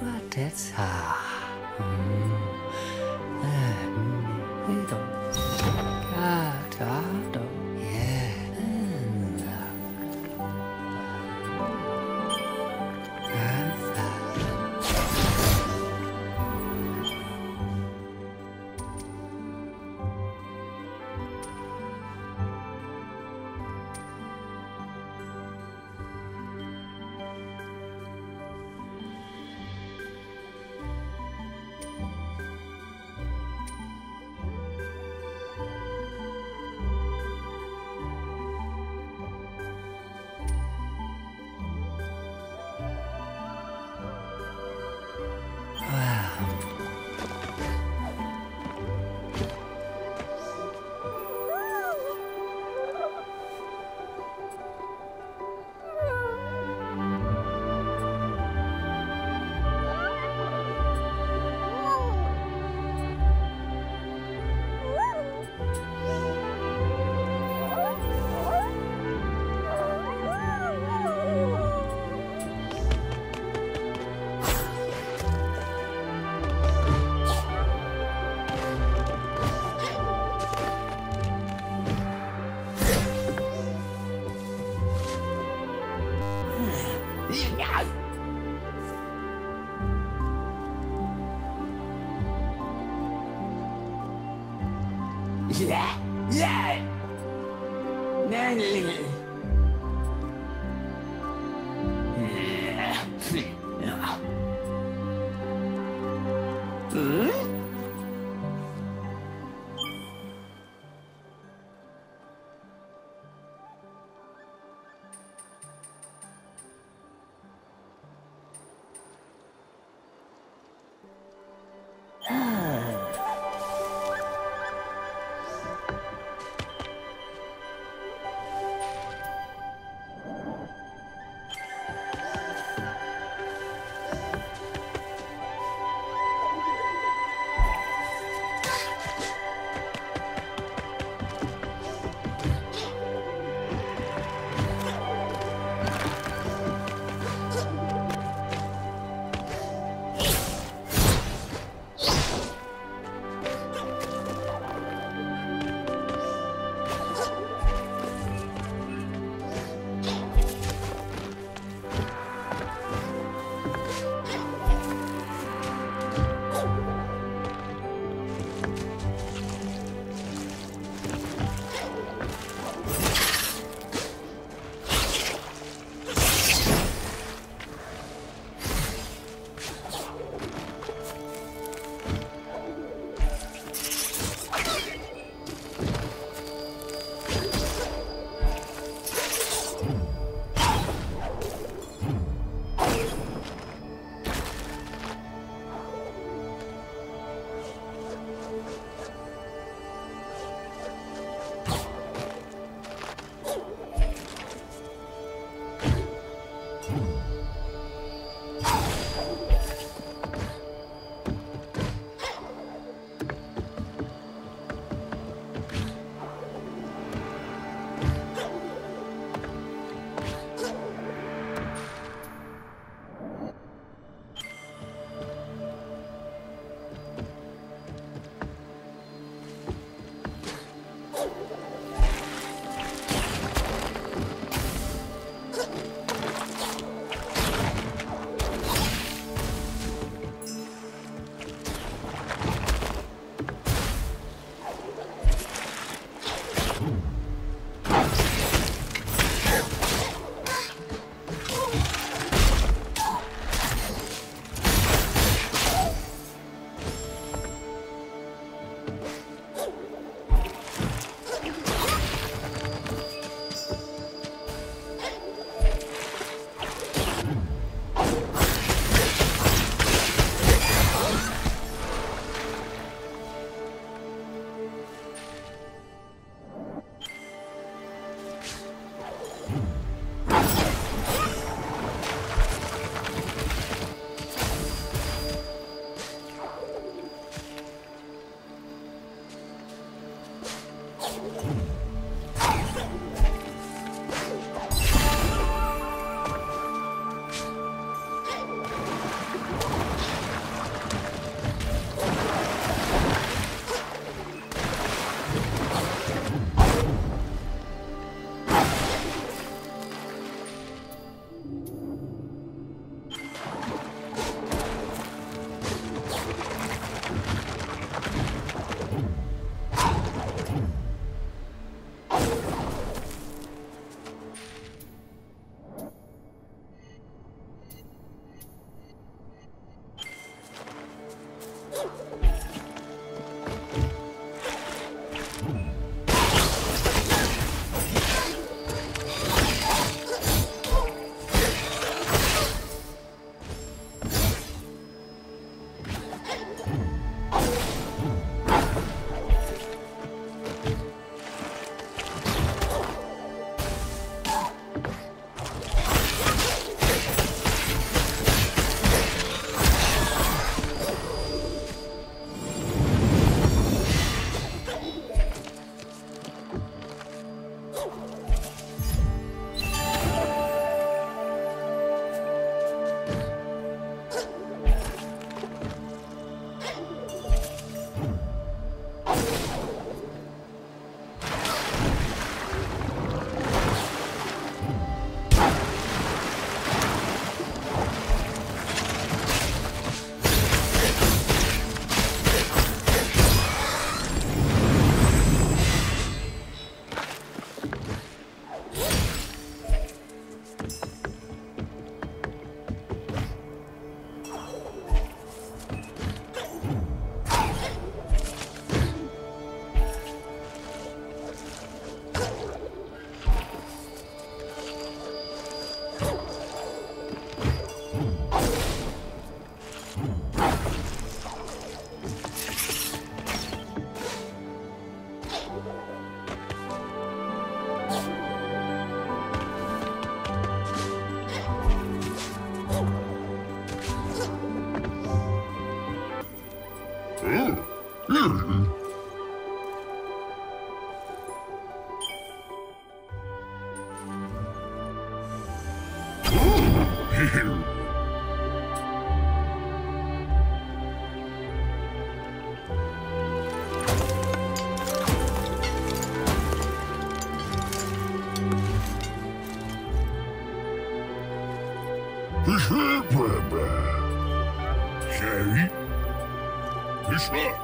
dua desa hmm Not.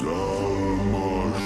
Залмаш